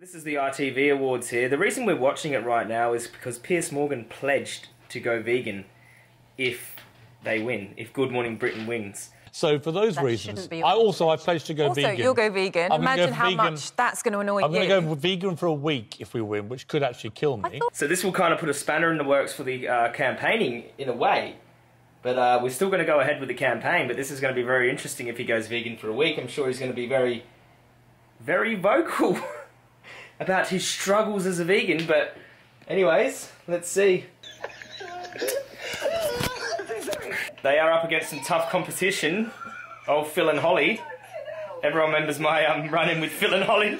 This is the RTV Awards here. The reason we're watching it right now is because Piers Morgan pledged to go vegan if they win, if Good Morning Britain wins. So for those That reasons, shouldn't be I a also I pledged to go also, vegan. you'll go vegan. I'm Imagine go how vegan. much that's going to annoy you. I'm going to go vegan for a week if we win, which could actually kill me. So this will kind of put a spanner in the works for the uh, campaigning in a way. But uh, we're still going to go ahead with the campaign, but this is going to be very interesting if he goes vegan for a week. I'm sure he's going to be very, very vocal about his struggles as a vegan. But anyways, let's see. They are up against some tough competition. Oh, Phil and Holly. Everyone remembers my um, run-in with Phil and Holly.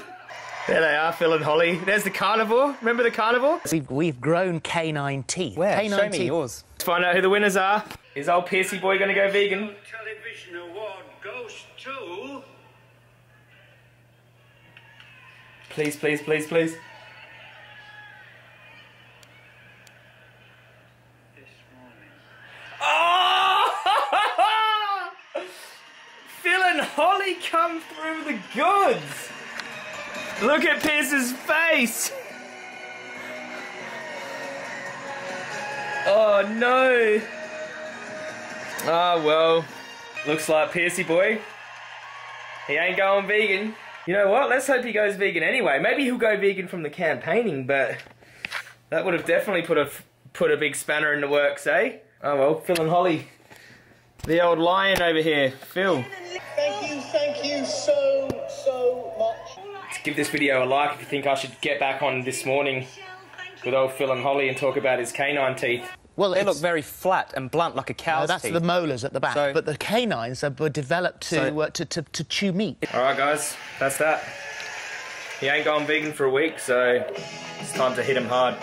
There they are, Phil and Holly. There's the carnivore. Remember the carnivore? We've, we've grown canine teeth. Where? Canine Show me teeth. yours. Let's find out who the winners are. Is old Piercy boy going to go vegan? television award goes to Please, please, please, please. Oh! Phil and Holly come through the goods. Look at Piers's face. Oh no. Ah well. Looks like Piercy boy. He ain't going vegan. You know what? Let's hope he goes vegan anyway. Maybe he'll go vegan from the campaigning, but that would have definitely put a put a big spanner in the works, eh? Oh well, Phil and Holly. The old lion over here. Phil. Thank you, thank you so, so much. Give this video a like if you think I should get back on this morning with old Phil and Holly and talk about his canine teeth. Well, They it's, look very flat and blunt like a no, that's teeth. the molars at the back, So- but the canines are, were developed to, So- uh, to, to, to chew meat. Alright guys, that's that. He ain't gone vegan for a week, so it's time to hit him hard.